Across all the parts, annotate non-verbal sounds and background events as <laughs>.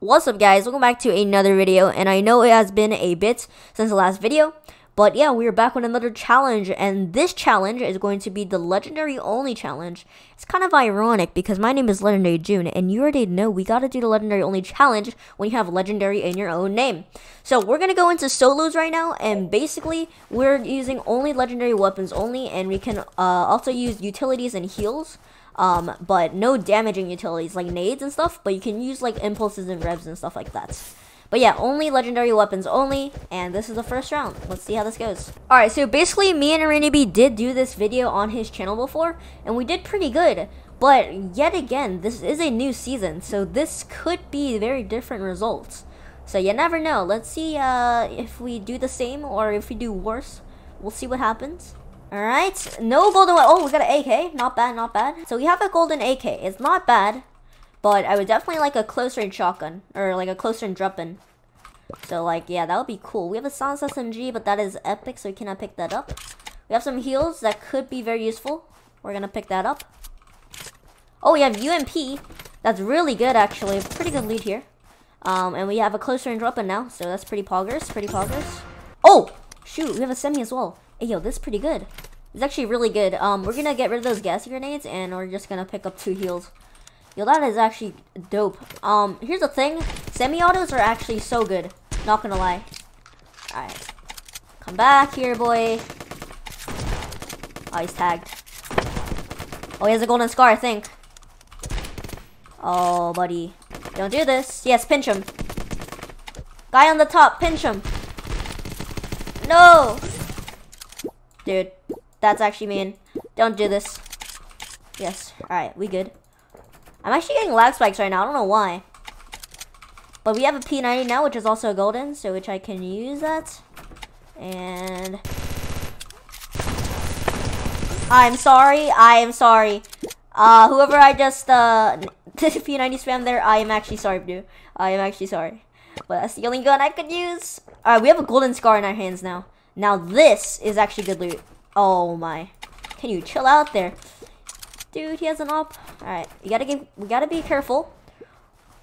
What's up guys, welcome back to another video, and I know it has been a bit since the last video, but yeah, we are back with another challenge, and this challenge is going to be the Legendary Only challenge. It's kind of ironic, because my name is Legendary Jun, and you already know we gotta do the Legendary Only challenge when you have Legendary in your own name. So we're gonna go into solos right now, and basically, we're using only Legendary weapons only, and we can uh, also use utilities and heals. Um, but no damaging utilities like nades and stuff, but you can use like impulses and revs and stuff like that. But yeah, only legendary weapons only, and this is the first round. Let's see how this goes. Alright, so basically me and Rainiby did do this video on his channel before, and we did pretty good. But yet again, this is a new season, so this could be very different results. So you never know. Let's see uh, if we do the same or if we do worse. We'll see what happens. Alright, no golden Oh, we got an AK. Not bad, not bad. So we have a golden AK. It's not bad, but I would definitely like a close range shotgun. Or like a close range weapon. So like, yeah, that would be cool. We have a Sans SMG, but that is epic, so we cannot pick that up. We have some heals that could be very useful. We're gonna pick that up. Oh, we have UMP. That's really good, actually. Pretty good lead here. Um, and we have a close range weapon now, so that's pretty poggers, pretty poggers. Oh! Shoot, we have a semi as well. Yo, this is pretty good. It's actually really good. Um, we're gonna get rid of those gas grenades, and we're just gonna pick up two heals. Yo, that is actually dope. Um, here's the thing. Semi-autos are actually so good. Not gonna lie. Alright. Come back here, boy. Oh, he's tagged. Oh, he has a golden scar, I think. Oh, buddy. Don't do this. Yes, pinch him. Guy on the top, pinch him. No! Dude, that's actually mean. Don't do this. Yes. Alright, we good. I'm actually getting lag spikes right now. I don't know why. But we have a P90 now, which is also a golden, so which I can use that. And... I'm sorry. I am sorry. Uh, whoever I just, uh, did P90 spam there, I am actually sorry, dude. I am actually sorry. But that's the only gun I could use. Alright, we have a golden scar in our hands now. Now this is actually good loot. Oh my. Can you chill out there? Dude, he has an op. Alright, you gotta give we gotta be careful.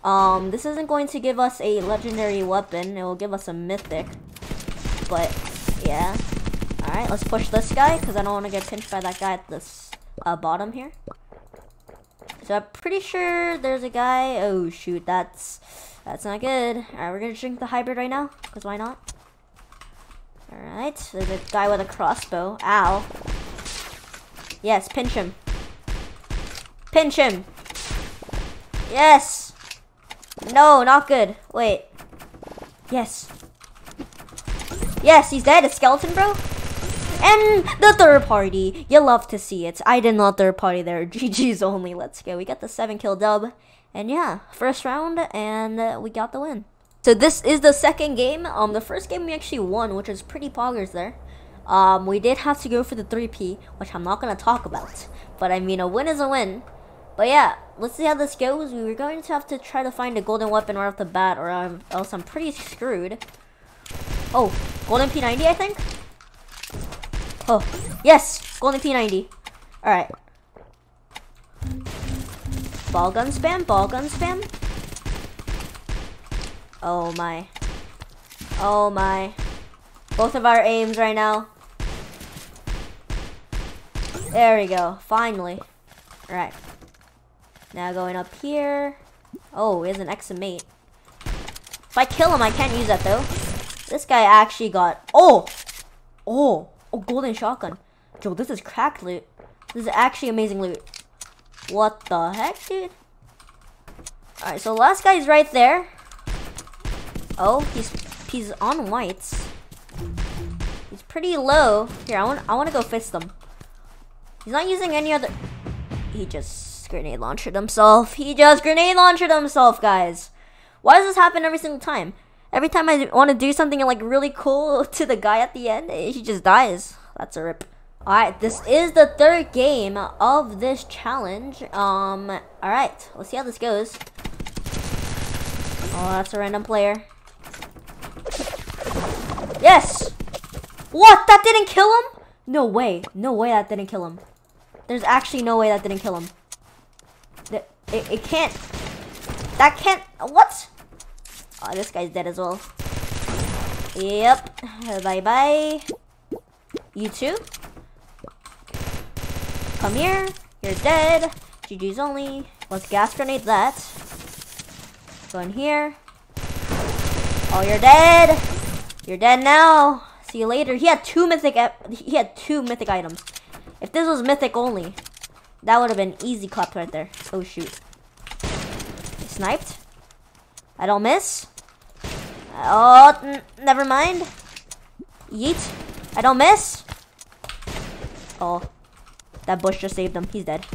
Um, this isn't going to give us a legendary weapon. It will give us a mythic. But yeah. Alright, let's push this guy because I don't want to get pinched by that guy at this uh, bottom here. So I'm pretty sure there's a guy. Oh shoot, that's that's not good. Alright, we're gonna drink the hybrid right now, because why not? Alright, there's a guy with a crossbow. Ow. Yes, pinch him. Pinch him. Yes. No, not good. Wait. Yes. Yes, he's dead. A skeleton, bro. And the third party. You love to see it. I did not third party there. <laughs> GG's only. Let's go. We got the 7 kill dub. And yeah, first round, and we got the win. So this is the second game. Um, the first game we actually won, which is pretty poggers there. Um, we did have to go for the 3P, which I'm not going to talk about. But I mean, a win is a win. But yeah, let's see how this goes. We were going to have to try to find a golden weapon right off the bat, or I'm, else I'm pretty screwed. Oh, golden P90, I think? Oh, yes, golden P90. Alright. Ball gun spam, ball gun spam. Oh my. Oh my. Both of our aims right now. There we go. Finally. Alright. Now going up here. Oh, he has an XM8. If I kill him, I can't use that though. This guy actually got... Oh! Oh! Oh, golden shotgun. Joe, this is cracked loot. This is actually amazing loot. What the heck, dude? Alright, so last guy's right there. Oh, he's he's on whites. He's pretty low. Here, I want I want to go fist him. He's not using any other. He just grenade launched himself. He just grenade launched himself, guys. Why does this happen every single time? Every time I want to do something like really cool <laughs> to the guy at the end, he just dies. That's a rip. Alright, this is the third game of this challenge. Um, alright, let's see how this goes. Oh, that's a random player. Yes! What? That didn't kill him? No way. No way that didn't kill him. There's actually no way that didn't kill him. It, it, it can't. That can't. What? Oh, this guy's dead as well. Yep. Bye bye. You too? Come here. You're dead. GG's only. Let's gas grenade that. Go in here. Oh, you're dead. You're dead now. See you later. He had two mythic. He had two mythic items. If this was mythic only, that would have been easy clap right there. Oh shoot. Sniped. I don't miss. Oh, never mind. Yeet. I don't miss. Oh. That bush just saved him. He's dead.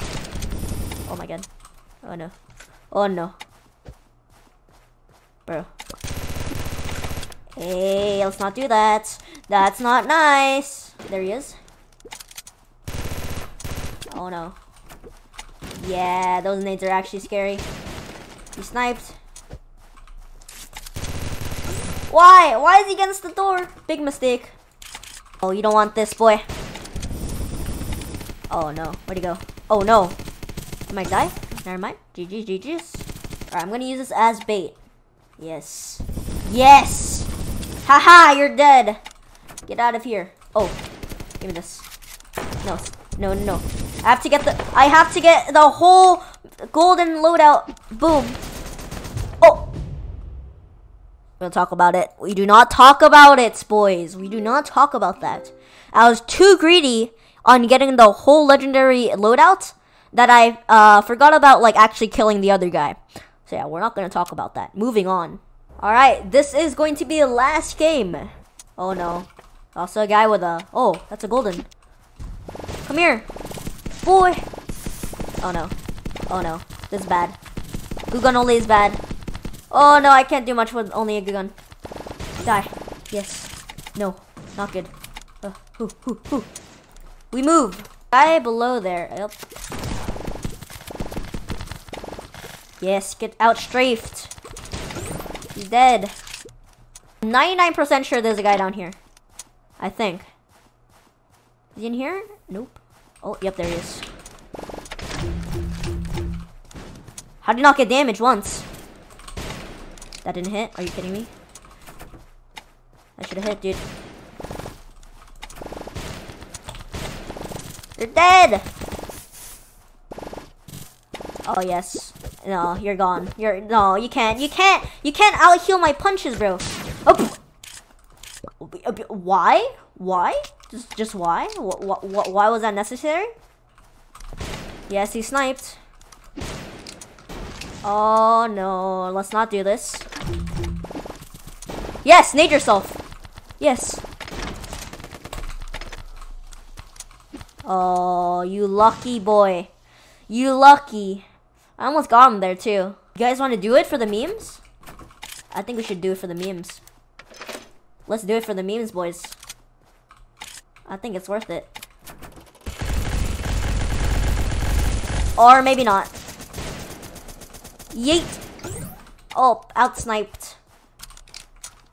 Oh my god. Oh no. Oh no. Bro. Hey, let's not do that. That's not nice. There he is. Oh no. Yeah, those nades are actually scary. He sniped. Why? Why is he against the door? Big mistake. Oh, you don't want this, boy. Oh, no. Where'd he go? Oh, no. I might die. Never mind. GG, GG's. Alright, I'm to use this as bait. Yes. Yes! Haha, you're dead. Get out of here. Oh, give me this. No, no, no. I have to get the, I have to get the whole golden loadout. Boom. Oh. We don't talk about it. We do not talk about it, boys. We do not talk about that. I was too greedy on getting the whole legendary loadout that I uh, forgot about like actually killing the other guy. So yeah, we're not going to talk about that. Moving on. Alright, this is going to be the last game. Oh no. Also a guy with a... Oh, that's a golden. Come here. Boy. Oh no. Oh no. This is bad. Glue gun only is bad. Oh no, I can't do much with only a gun. Die. Yes. No. Not good. Uh, hoo, hoo, hoo. We move. Guy below there. Yep. Yes, get out strafed. He's dead. 99% sure there's a guy down here. I think. Is he in here? Nope. Oh, yep, there he is. How did not get damaged once? That didn't hit? Are you kidding me? I should have hit, dude. You're dead! Oh, yes. No, you're gone. You're- No, you can't. You can't! You can't out-heal my punches, bro! Oh! Why? Why? Just, just why? Wh wh why was that necessary? Yes, he sniped. Oh no, let's not do this. Yes, nade yourself. Yes. Oh, you lucky boy. You lucky. I almost got him there too. You guys want to do it for the memes? I think we should do it for the memes. Let's do it for the memes, boys. I think it's worth it. Or maybe not. Yeet! Oh, out sniped.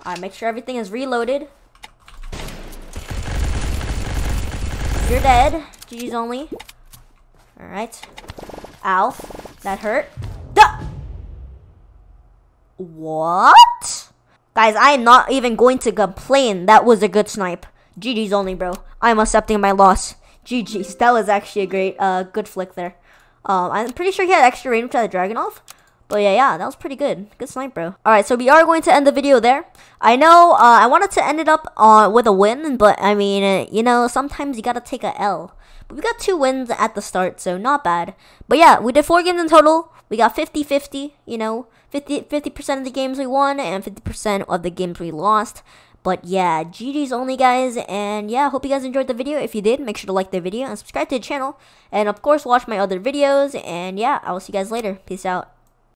Alright, make sure everything is reloaded. You're dead. GG's only. Alright. Ow. That hurt. Duh! What? Guys, I am not even going to complain. That was a good snipe. GG's only, bro. I'm accepting my loss. GG's. That was actually a great, uh, good flick there. Um, I'm pretty sure he had extra range to the Dragunov. But yeah, yeah, that was pretty good. Good snipe, bro. Alright, so we are going to end the video there. I know uh, I wanted to end it up uh, with a win, but I mean, uh, you know, sometimes you gotta take a L. But we got two wins at the start, so not bad. But yeah, we did four games in total. We got 50-50, you know. 50, 50% of the games we won and 50% of the games we lost. But yeah, GG's only guys, and yeah, hope you guys enjoyed the video. If you did, make sure to like the video and subscribe to the channel. And of course, watch my other videos, and yeah, I will see you guys later. Peace out.